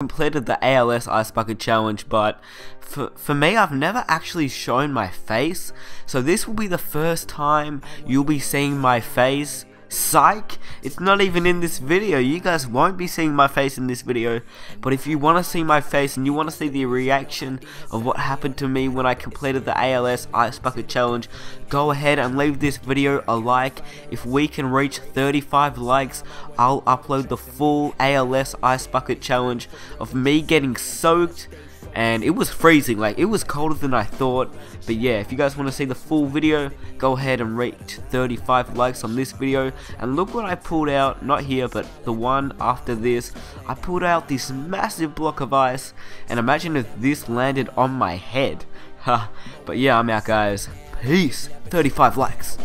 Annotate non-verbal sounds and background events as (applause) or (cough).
completed the ALS Ice Bucket Challenge, but for, for me, I've never actually shown my face, so this will be the first time you'll be seeing my face Psych! It's not even in this video. You guys won't be seeing my face in this video. But if you want to see my face and you want to see the reaction of what happened to me when I completed the ALS Ice Bucket Challenge, go ahead and leave this video a like. If we can reach 35 likes, I'll upload the full ALS Ice Bucket Challenge of me getting soaked and it was freezing. Like it was colder than I thought. But yeah if you guys want to see the full video go ahead and rate 35 likes on this video. And look what I pulled out not here but the one after this. I pulled out this massive block of ice and imagine if this landed on my head. (laughs) But yeah I'm out guys. Peace. 35 likes